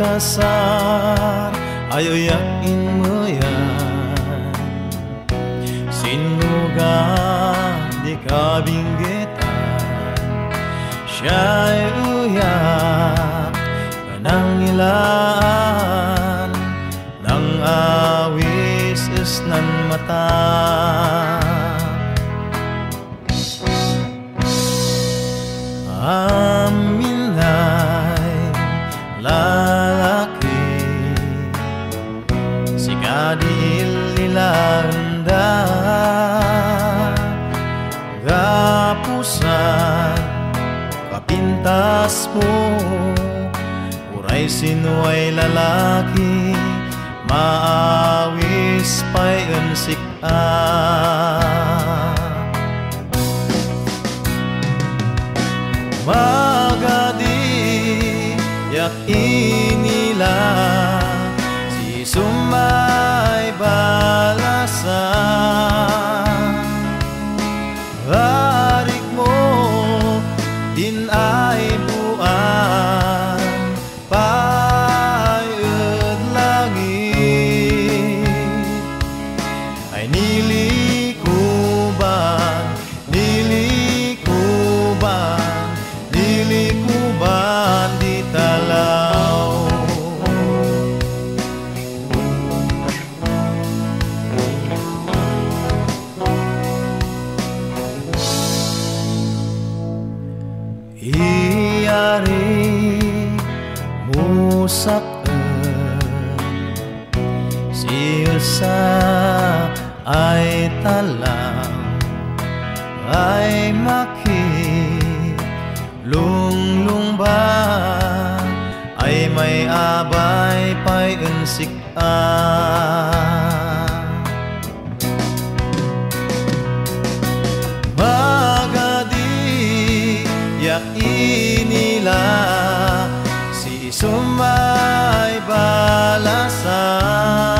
kasar. Ayo yakin mo yan. Sinuga di kabinggitan Siya'y uyak Kanang ilaan Si kadil ilanda Gapusan kapintas mo. Uray sino ay lalaki Maawis pa'y unsik Magadi yak inila si sumay balasan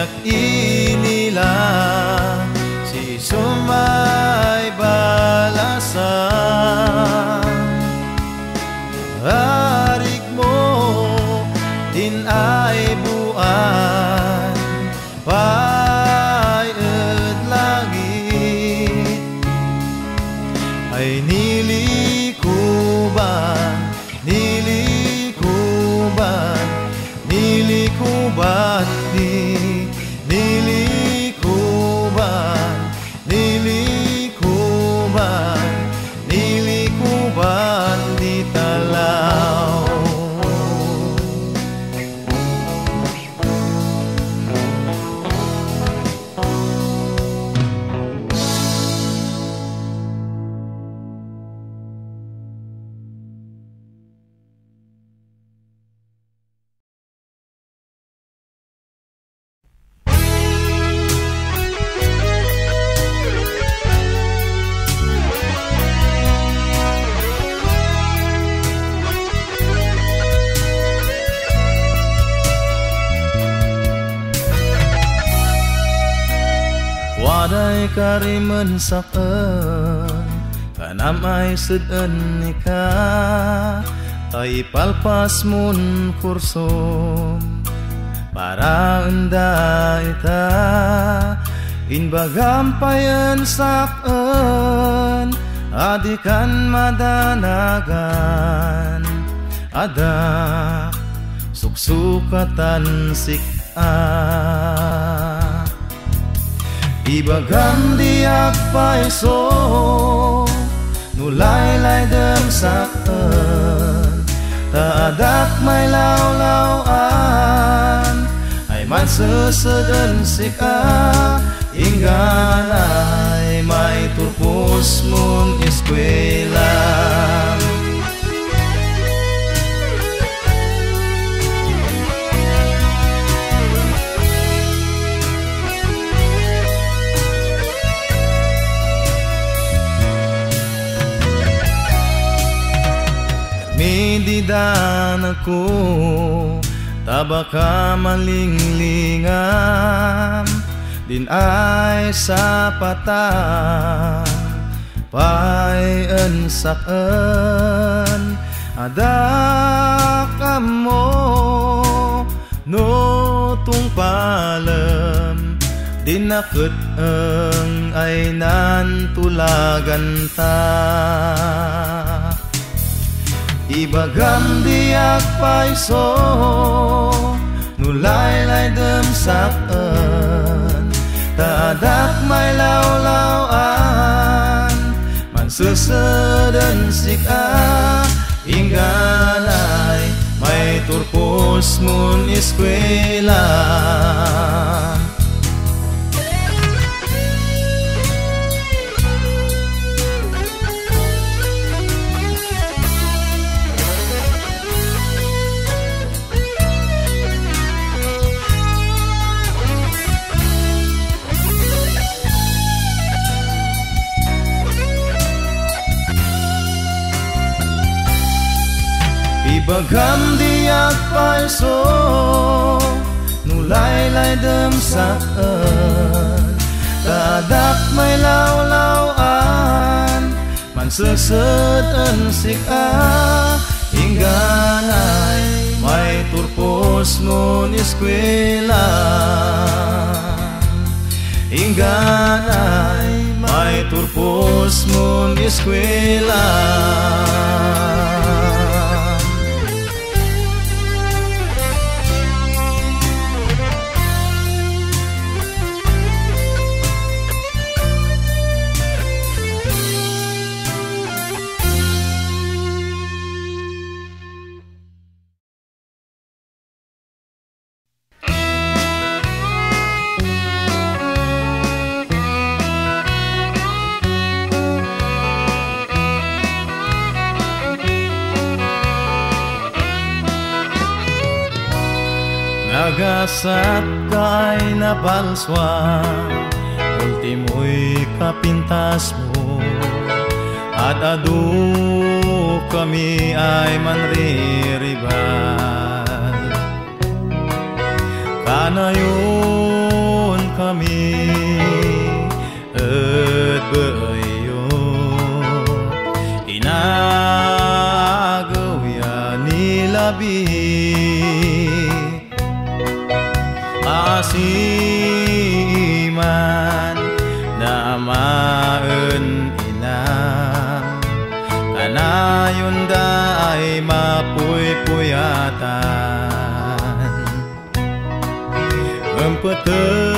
Magadi yak kariman saken Kanam ay sudan nika Tay palpas mun kursom Para enda ita Inbagampayan saken Adikan madanagan. Ada suksukatan sik'a Ibagam diak paiso Nulaylay dem sakten Taadak may lawlawan Ay man seseden sika. Inggan ay may turpos mun eskwela pangidan ako Tabaka malinglingam Din ay sa patang Payan sakan Adak mo No tung palem Dinakot ang ay nantulagan ta Ibagam diak paiso Nulaylay dem sakan Tadak may lawlawan Mansuseden sika. Ingganay May turpos mun eskwela Bagam di akpay so Nulay lay dem saan Tadak may law lawan Man sesed an sik a. Ingganay May turpos nun iskwela Ingganay May turpos nun iskwela Nagasat kay nabalswa Ultimo'y kapintas mo. At adu kami ay manriribal Kanayon kami at bayo. Inagaw ya nilabi asiman na maen inam kanayon da ay mapuypuyatan. Mempetek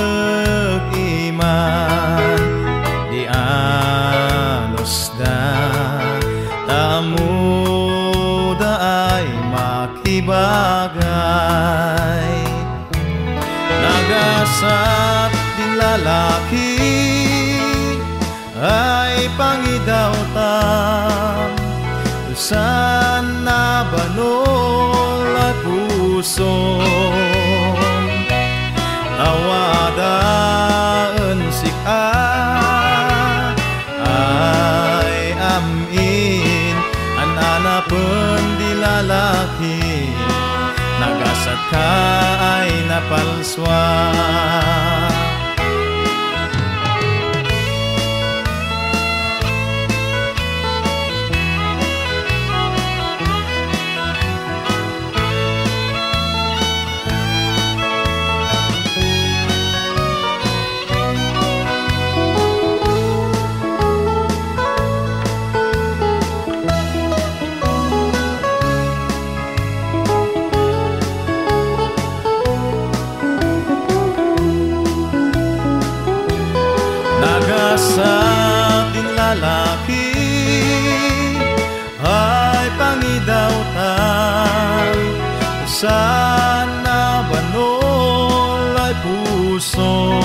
nagasat din lalaki ay pangidaw tam Saan na banol at puso? Tawadaan sika ay amin Ananapan di lalaki Nagasat ka ay napalswa Nagasat din lalaki ay pangidaw tan Sana banol ay puso?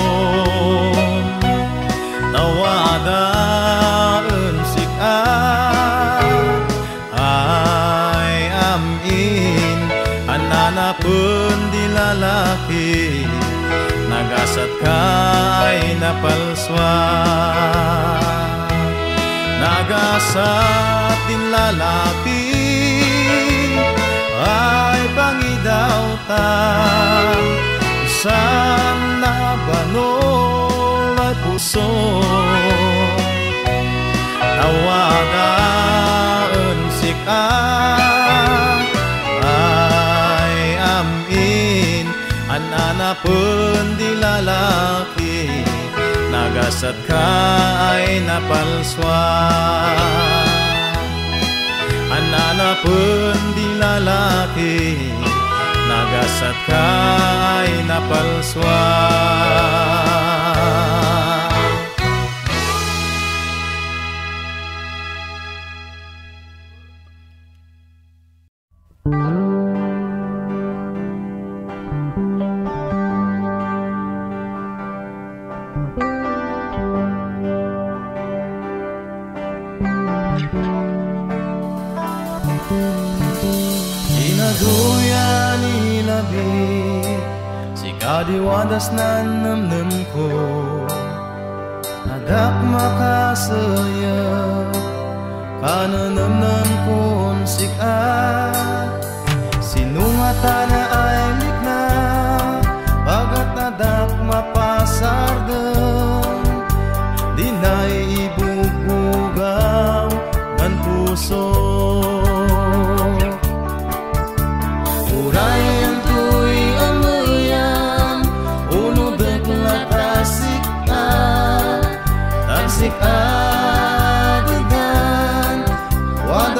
Tawadaan sika ay amin Ananapun di lalaki at ka'y napalswa. Nagas at dinlalapin ay pangidauta Isang nabanol at puso. Lalaki Nagasat ka ay napalswa. Anana pun di lalaki Nagasat ka ay napalswa Ginaguya ni labi Sika diwadas na namnam ko. Nadak makasaya Kananamnam kon sika. Sinungata na ay likna Bagat nadak mapasardang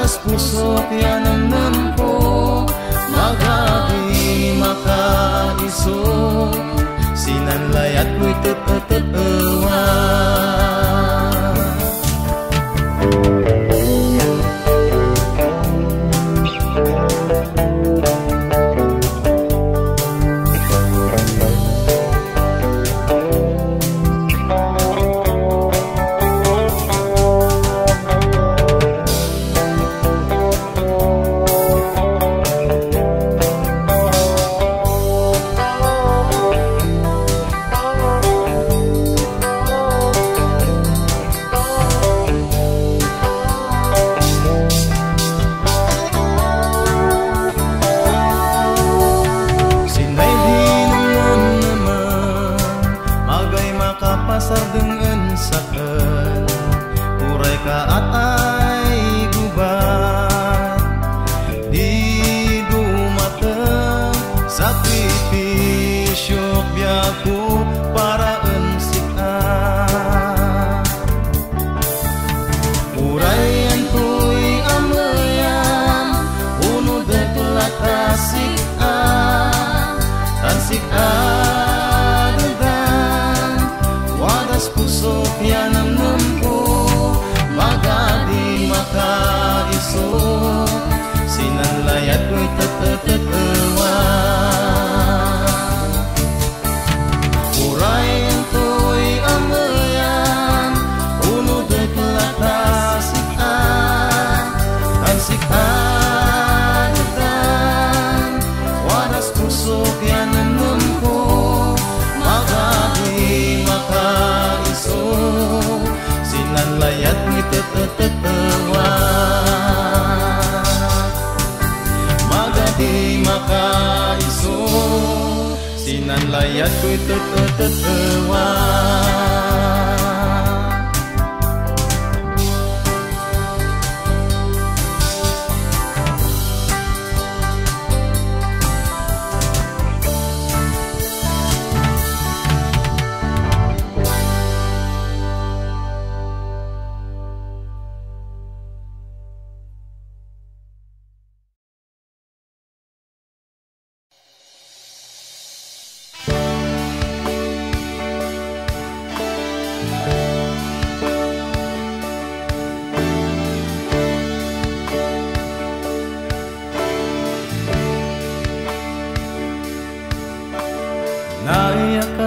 Wadas puso tiyanan ko Magabi makaiso. Sinanlayat ko'y tatatawan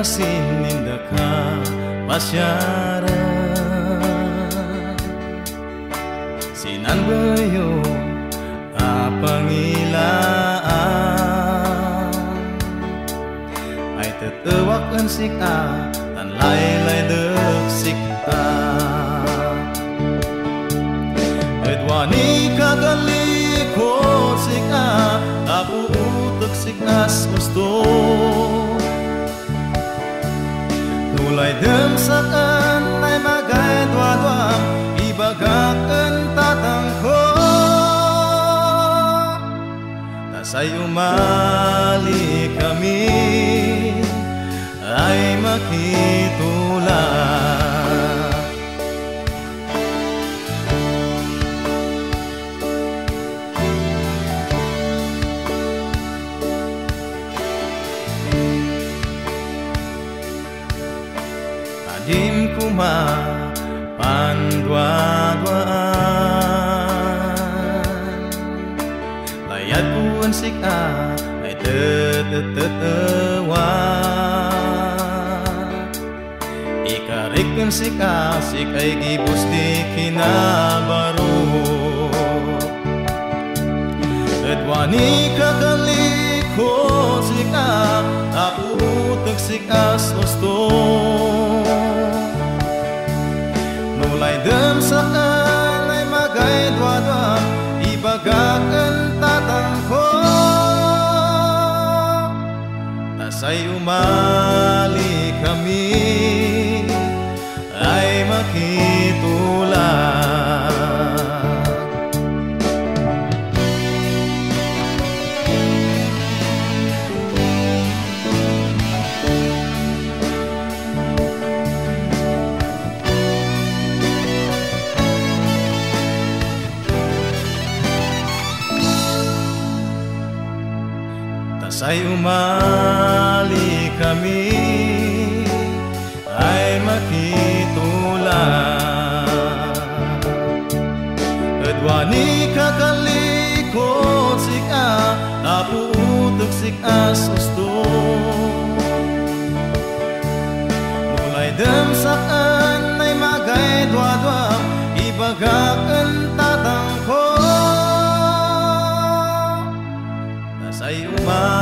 Naiyak kasi ninda ka pasyara Sinanbayo apangilaan Ay tetewak ang sika Tan laylay dek sikta Edwani kagalikot sika Tapu utek sika sikas gusto Nulay dem sa kan ay magay dwa-dwa Ibagakan tatang ko Nasay umali kami Ay makitulang Adim kuma pandwa-dwaan Layat kun sika ay tetetetewa Ikarikun sika sikay gibus di kinabaro Edwani kakaliko sika Aputek sikas gusto Nulay dem sa kanay magay dwa-dwa Ibagakan tatang ko Tasay umali kami Tasay umali kami ay makitulang Edwani kakalikot sika Napuutok sika susto. Mulay dem sa kan ay magay dwa-dwa Ibagakan tatang ko Nasay umali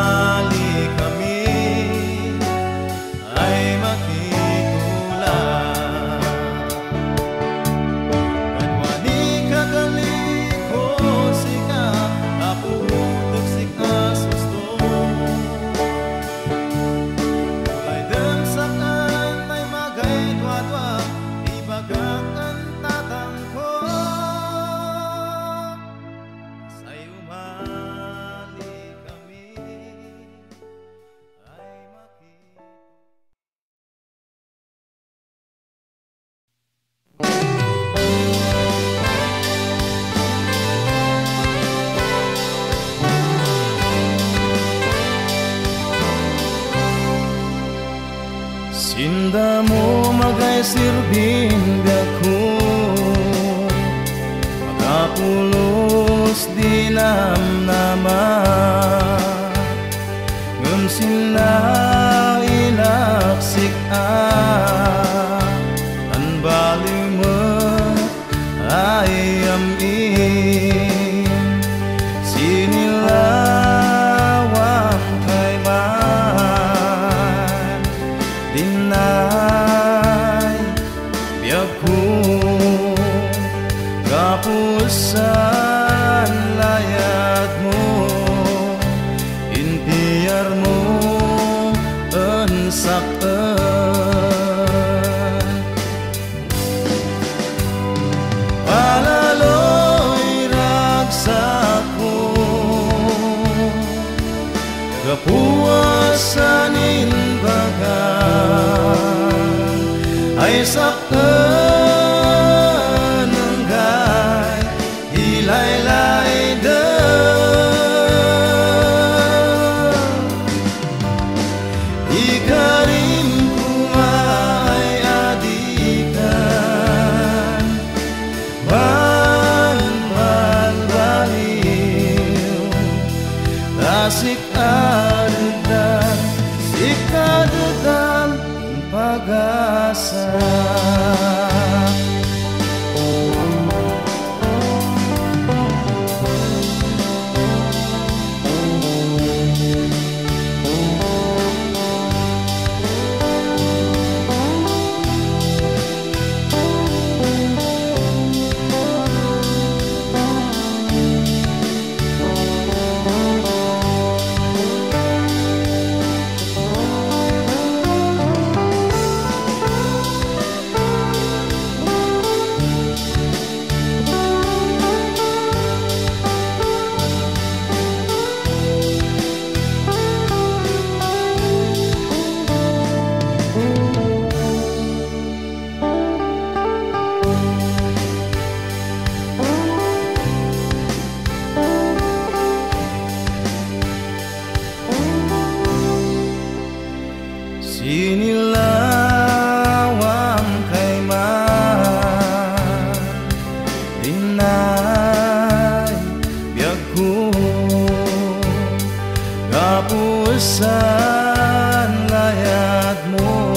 Kapusan layad mo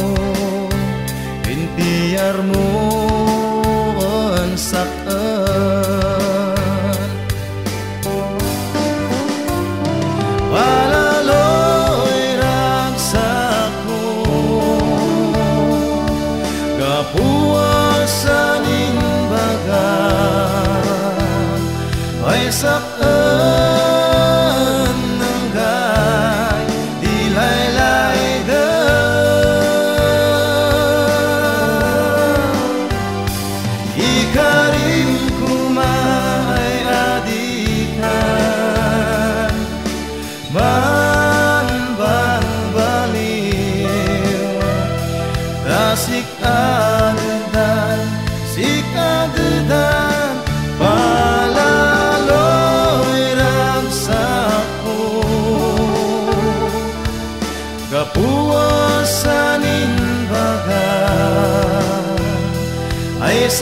Intiyar mo ang sakan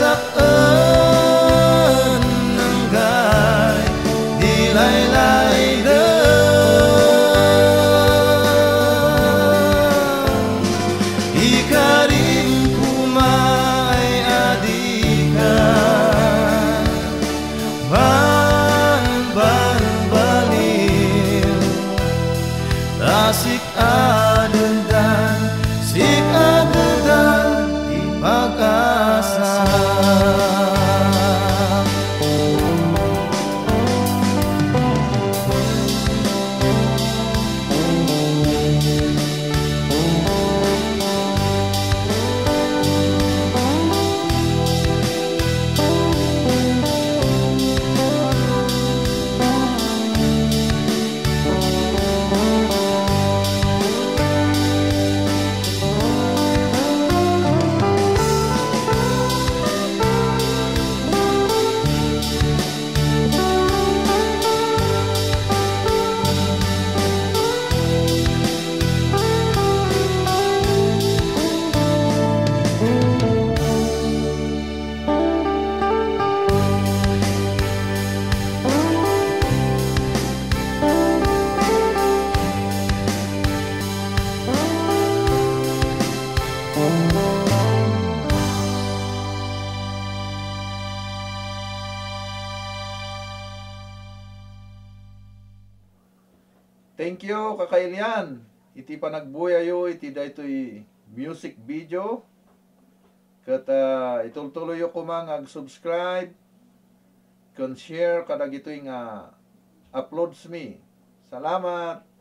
Ay you, kakailian. Iti panagbuyayo, iti daytoy music video. Kat uh, itultuloy ko mang ag-subscribe, kan share kadag ito'y nga uploads me. Salamat!